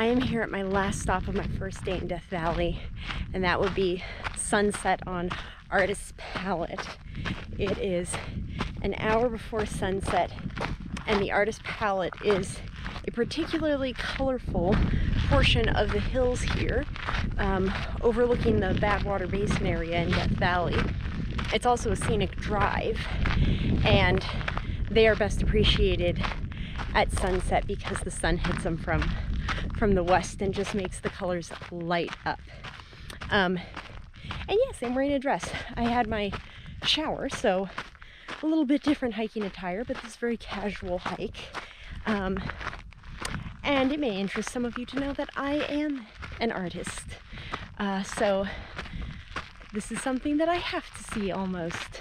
I am here at my last stop of my first day in Death Valley, and that would be sunset on Artist Palette. It is an hour before sunset, and the Artist Palette is a particularly colorful portion of the hills here, um, overlooking the Badwater Basin area in Death Valley. It's also a scenic drive, and they are best appreciated at sunset because the sun hits them from from the west and just makes the colors light up. Um, and yes, I'm wearing a dress. I had my shower, so a little bit different hiking attire, but this very casual hike. Um, and it may interest some of you to know that I am an artist. Uh, so this is something that I have to see almost.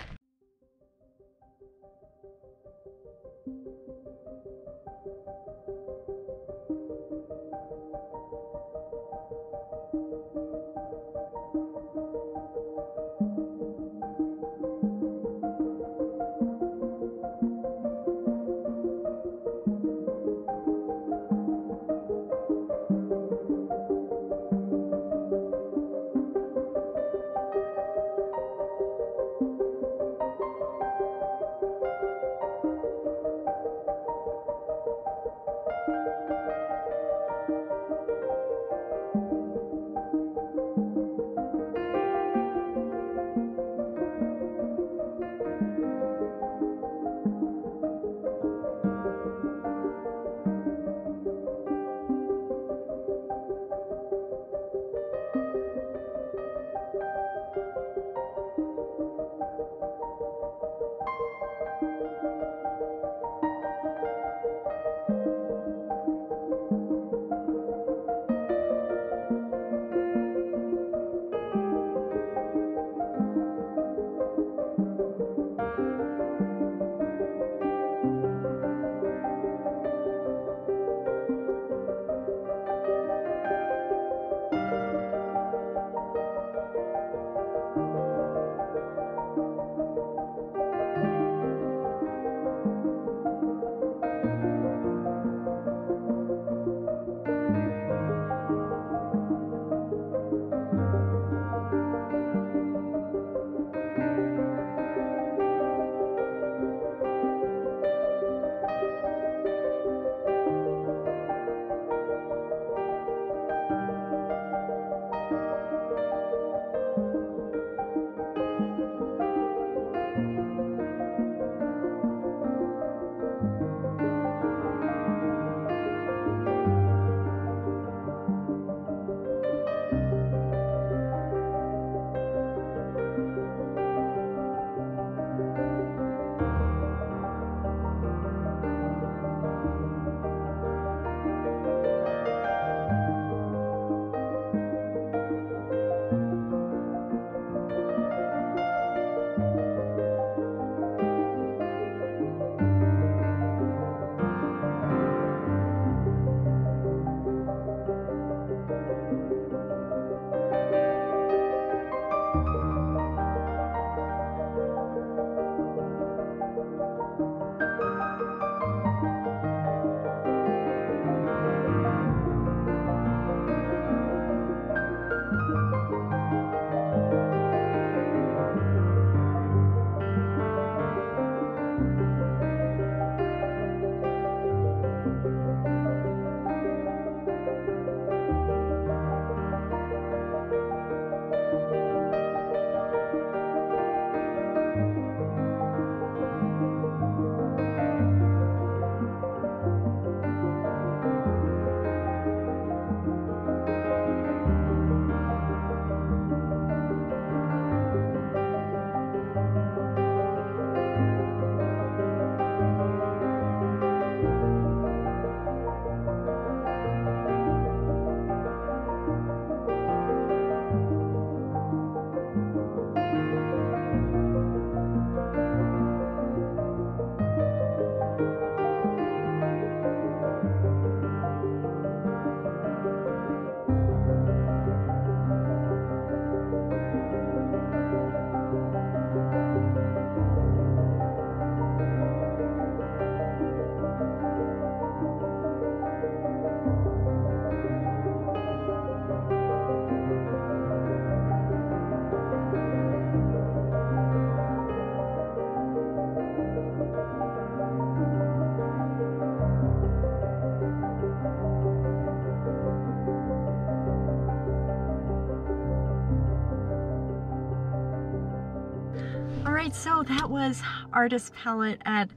Right, so that was Artist Palette at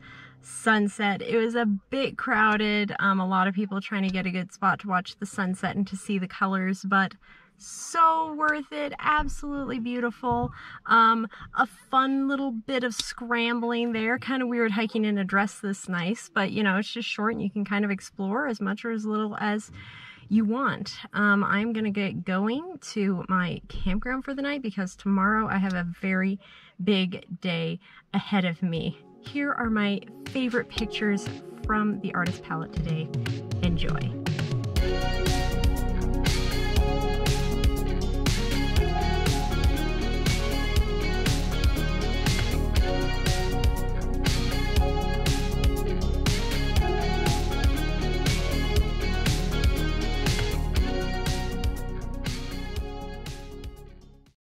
sunset. It was a bit crowded, um, a lot of people trying to get a good spot to watch the sunset and to see the colors, but so worth it. Absolutely beautiful. Um a fun little bit of scrambling there. Kind of weird hiking in a dress this nice but you know it's just short and you can kind of explore as much or as little as you want. Um, I'm going to get going to my campground for the night because tomorrow I have a very big day ahead of me. Here are my favorite pictures from the artist palette today. Enjoy.